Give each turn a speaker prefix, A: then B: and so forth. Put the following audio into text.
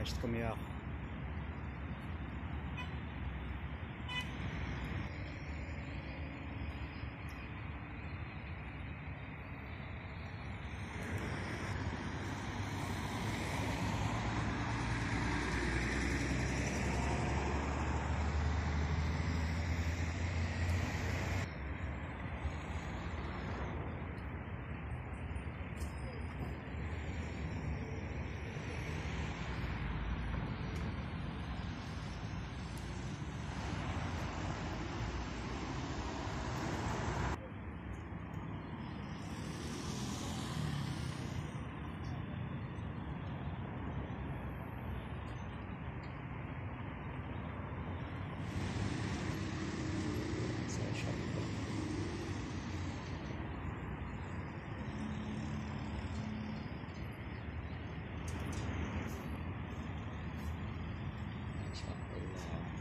A: nice to come here. 감사 합.